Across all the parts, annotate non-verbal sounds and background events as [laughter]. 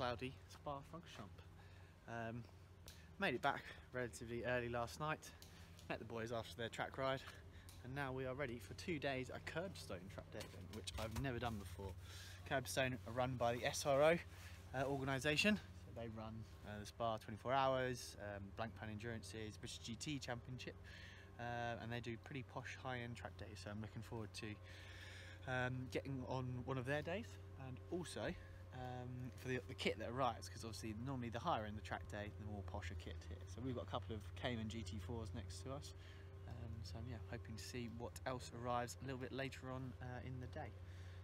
cloudy Spa-Francorchamps. Um, made it back relatively early last night, met the boys after their track ride, and now we are ready for two days at Curbstone track day event, which I've never done before. Curbstone are run by the SRO uh, organisation, so they run uh, the Spa 24 hours, um, Blancpain Endurances, British GT Championship, uh, and they do pretty posh high-end track days. So I'm looking forward to um, getting on one of their days, and also um, for the, the kit that arrives, because obviously normally the higher end the track day, the more posher kit here. So we've got a couple of Cayman GT4s next to us. Um, so I'm yeah, hoping to see what else arrives a little bit later on uh, in the day.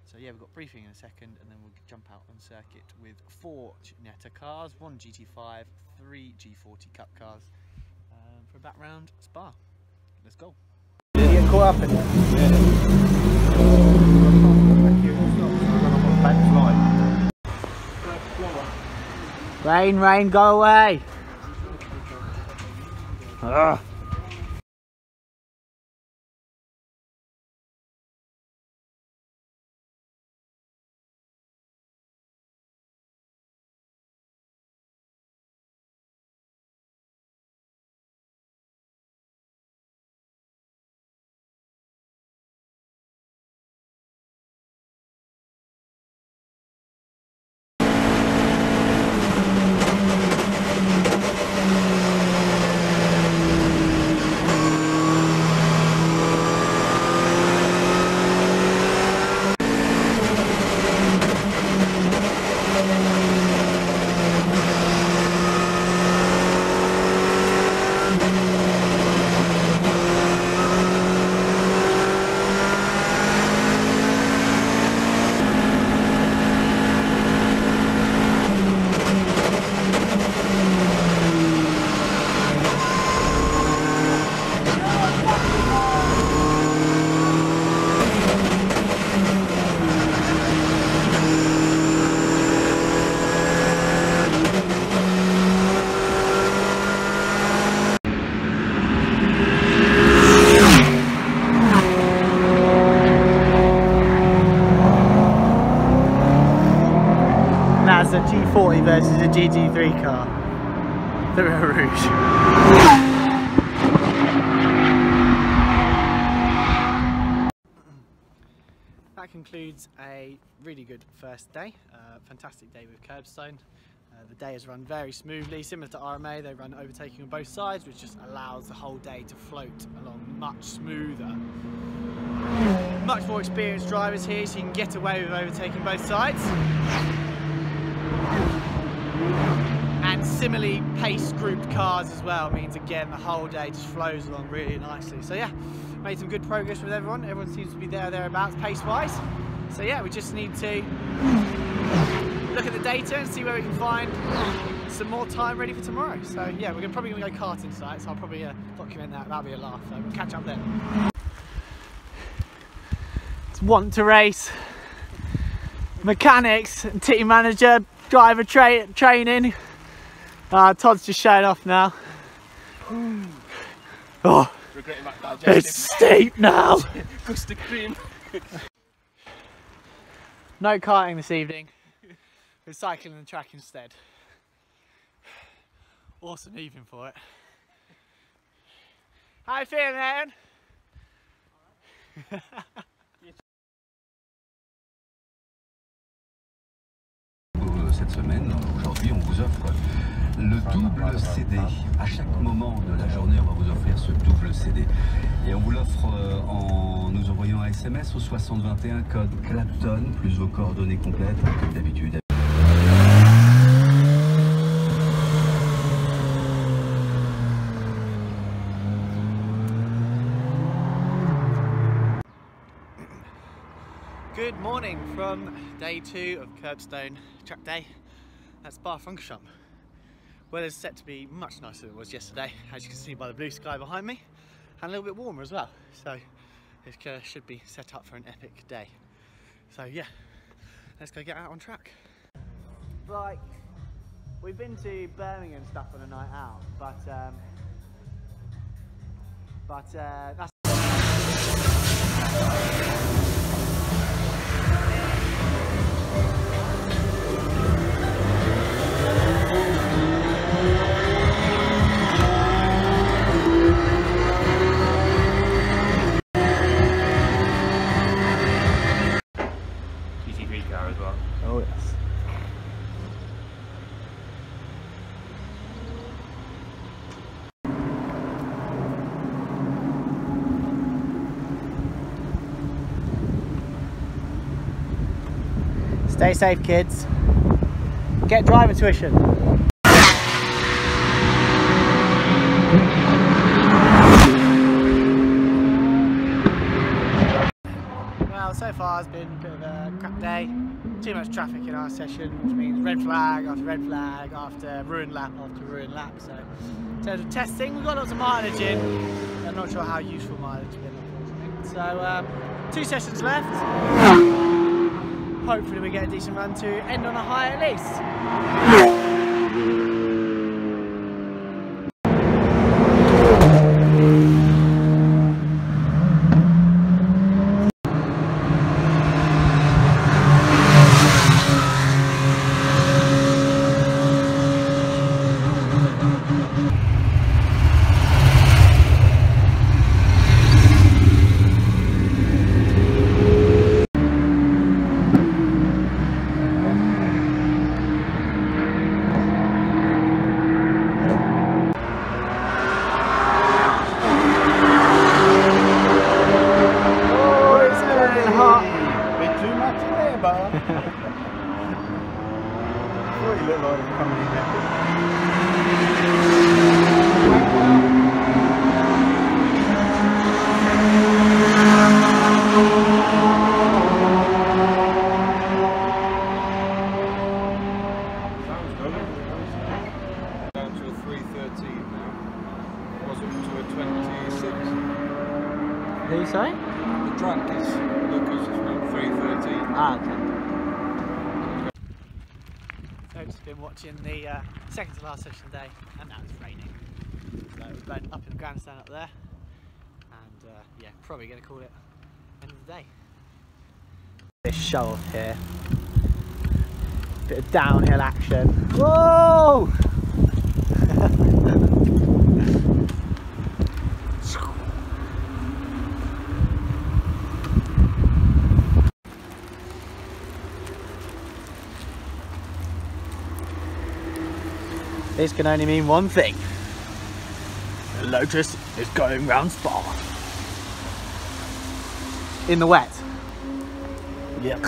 So yeah, we've got briefing in a second, and then we'll jump out on circuit with four Ginetta cars, one GT5, three G40 Cup cars um, for a back round Spa. Let's go. You get caught up in it. Rain, rain, go away. Ugh. That's a G40 versus a GT3 car. The Rouge. That concludes a really good first day. Uh, fantastic day with Curbstone. Uh, the day has run very smoothly, similar to RMA. They run overtaking on both sides, which just allows the whole day to float along much smoother. Much more experienced drivers here, so you can get away with overtaking both sides. And similarly paced group cars as well means again the whole day just flows along really nicely. So yeah, made some good progress with everyone. Everyone seems to be there thereabouts pace wise. So yeah, we just need to look at the data and see where we can find some more time ready for tomorrow. So yeah, we're probably gonna go karting tonight, so I'll probably uh, document that. That'll be a laugh. So we'll catch up then. It's Want2Race. Mechanics, and team manager, driver tra training. Uh, Todd's just showing off now. Oh, it's steep now. [laughs] No karting this evening. We're cycling the track instead. Awesome evening for it. How you feeling, Aaron? [laughs] cette semaine. Aujourd'hui, on vous offre le double CD. À chaque moment de la journée, on va vous offrir ce double CD. Et on vous l'offre euh, en nous envoyant un SMS au 6021 code Clapton, plus vos coordonnées complètes, comme d'habitude. Good morning from day two of Curbstone track day at Spa-Francorchamps. Weather's set to be much nicer than it was yesterday, as you can see by the blue sky behind me, and a little bit warmer as well. So it should be set up for an epic day. So yeah, let's go get out on track. Right, we've been to Birmingham stuff on a night out, but um, but uh, that's Stay safe, kids. Get driver tuition. Well, so far it's been a bit of a crap day. Too much traffic in our session, which means red flag after red flag after ruined lap after ruined lap. So, in terms of testing, we've got lots of mileage in. I'm not sure how useful mileage has been. So, um, two sessions left. Hopefully, we get a decent run to end on a high at least. Oh, it's burning hot. Bit too much in there, Bob. Thought you looked like you were coming in there. Sounds good. Down to a 313 now. Was up to a 26. Who you say? The track is Lucas is around 313. Ah, okay. I've been watching the uh, second to last session today, and now it's raining. So we've been up in the grandstand up there, and uh, yeah, probably going to call it end of the day. This off here. Bit of downhill action. Whoa! [laughs] This can only mean one thing. The Lotus is going round Spa. In the wet. Yep.